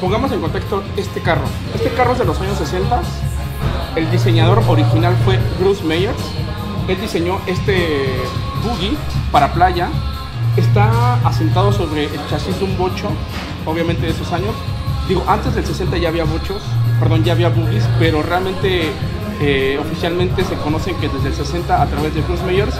pongamos en contexto este carro. Este carro es de los años 60. El diseñador original fue Bruce Meyers. Él diseñó este buggy para playa. Está asentado sobre el chasis de un bocho, obviamente de esos años. Digo, antes del 60 ya había bochos, perdón, ya había buggies, pero realmente eh, oficialmente se conocen que desde el 60 a través de Bruce Meyers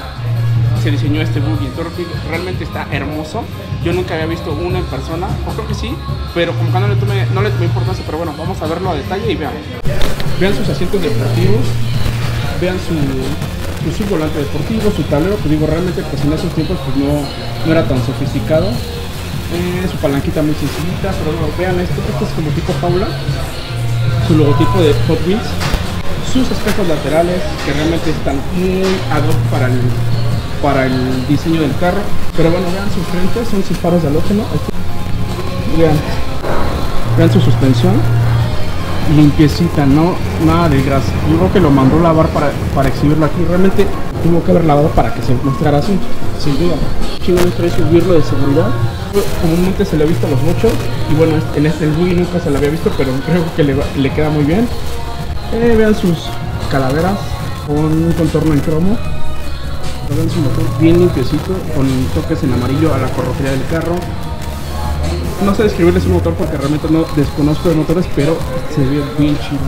se diseñó este buggy. Entonces realmente está hermoso. Yo nunca había visto uno en persona, o creo que sí, pero como que no le tomé, no le tomé importancia, pero bueno, vamos a verlo a detalle y vean. Vean sus asientos deportivos, vean su, su volante deportivo, su tablero, pues digo, realmente pues en esos tiempos pues no, no era tan sofisticado. Eh, su palanquita muy sencillita, pero bueno, vean esto, esto es como tipo Paula, su logotipo de Hot Wheels, sus espejos laterales que realmente están muy ad hoc para el, para el diseño del carro. Pero bueno, vean sus frentes, son sus faros de halógeno. Vean, vean su suspensión, limpiecita, no nada de grasa. Yo creo que lo mandó lavar para, para exhibirlo aquí. Realmente tuvo que haber lavado para que se mostrara así, sin duda. Chino trae su birlo de seguridad. Comúnmente se le ha visto a los muchos y bueno, en este Wii nunca se lo había visto, pero creo que le, le queda muy bien. Eh, vean sus calaveras con un contorno en cromo. Vean su motor bien limpiecito, con toques en amarillo a la corrojería del carro. No sé describirles su motor porque realmente no desconozco de motores, pero se ve bien chido.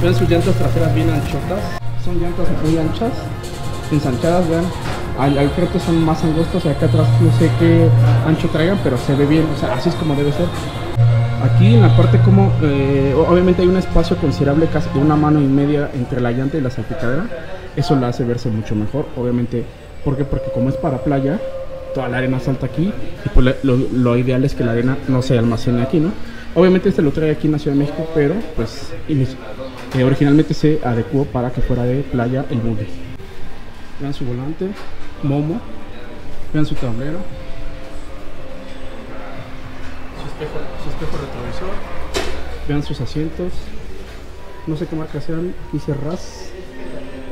Vean sus llantas traseras bien anchotas. Son llantas muy anchas, ensanchadas, vean. Al, al frente son más angostas, acá atrás no sé qué ancho traigan, pero se ve bien, o sea, así es como debe ser. Aquí en la parte como, eh, obviamente hay un espacio considerable, casi de una mano y media entre la llanta y la salpicadera. Eso la hace verse mucho mejor, obviamente. ¿Por qué? Porque como es para playa, toda la arena salta aquí y pues lo, ideal es que la arena no se almacene aquí, ¿no? Obviamente este lo trae aquí en la Ciudad de México, pero pues eh, originalmente se adecuó para que fuera de playa el buggy. Vean su volante, Momo, vean su tablero, espejo, su espejo retrovisor, vean sus asientos, no sé qué marca sean, quise RAS,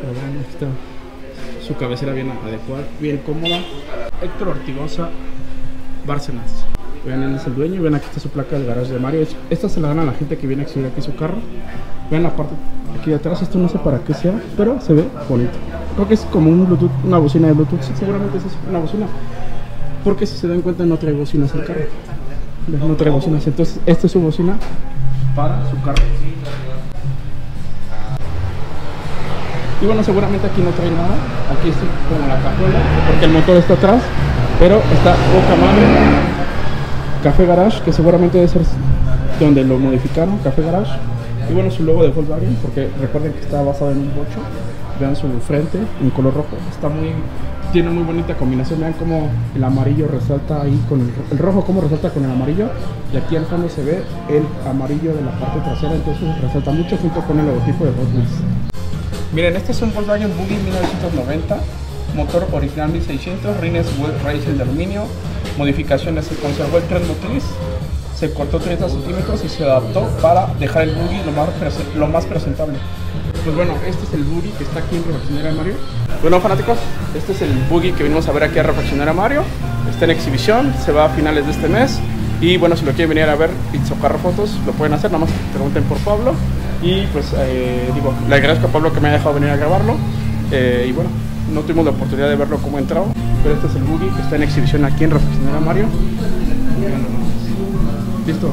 pero vean, aquí está su cabecera bien adecuada, bien cómoda. Héctor Ortigosa, Bárcenas. Vean, él es el dueño, vean aquí está su placa del garage de Mario. Esta se la dan a la gente que viene a exhibir aquí su carro. Vean la parte aquí de atrás, esto no sé para qué sea, pero se ve bonito. Creo que es como un Bluetooth, una bocina de Bluetooth, seguramente es una bocina. Porque si se dan cuenta no trae bocinas el carro. Vean, No trae bocinas, entonces esta es su bocina para su carro. Y bueno, seguramente aquí no trae nada. Aquí es como la cajuela, porque el motor está atrás, pero está boca madre. Café Garage, que seguramente debe ser donde lo modificaron, Café Garage. Y bueno, su logo de Volkswagen, porque recuerden que está basado en un bocho. Vean su frente en color rojo. Está muy, tiene muy bonita combinación. Vean cómo el amarillo resalta ahí con el, el rojo, cómo resalta con el amarillo. Y aquí al fondo se ve el amarillo de la parte trasera, entonces resalta mucho junto con el logotipo de Wheels. Miren, este es un Volkswagen Buggy 1990, motor original 1600, rines web raíces de aluminio, modificaciones, se conservó el tren motriz, se cortó 30 centímetros y se adaptó para dejar el buggy lo más, lo más presentable. Pues bueno, este es el buggy que está aquí en Refaccionaria Mario. Bueno, fanáticos, este es el buggy que venimos a ver aquí a Refaccionaria Mario. Está en exhibición, se va a finales de este mes. Y bueno, si lo quieren venir a ver y sacar fotos, lo pueden hacer, nada más pregunten por Pablo. Y pues eh, digo, le agradezco a Pablo que me haya dejado venir a grabarlo. Eh, y bueno, no tuvimos la oportunidad de verlo cómo entró, pero este es el buggy que está en exhibición aquí en Refaccionaria Mario. Listo.